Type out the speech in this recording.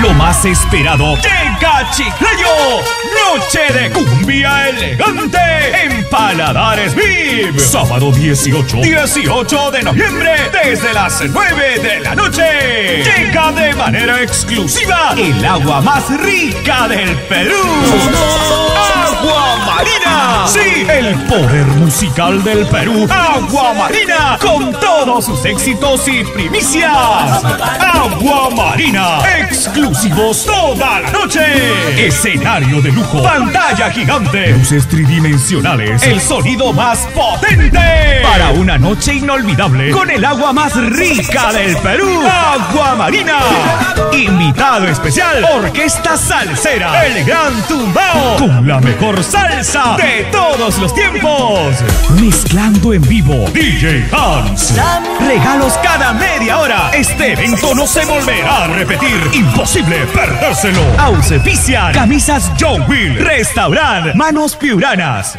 Lo más esperado llega Chiclayo. Noche de cumbia elegante en Paladares VIP. Sábado 18, 18 de noviembre desde las 9 de la noche. Llega de manera exclusiva el agua más rica del Perú. Agua Marina. Sí, el poder musical del Perú. Agua Marina con todos sus éxitos y primicias. Agua Marina. Exclusivos toda la noche. Escenario de lujo. Pantalla gigante. Luces tridimensionales. El sonido más potente. Para una noche inolvidable con el agua más rica del Perú. Agua Marina. Invitado especial. Orquesta Salsera. El Gran Tumbao. Con la mejor salsa de todos los tiempos. Mezclando en vivo. DJ Hans. Regalos cada media hora. Este evento no se volverá a repetir. Perdérselo. Auspician. Camisas John Will. Restaurant. Manos Piuranas.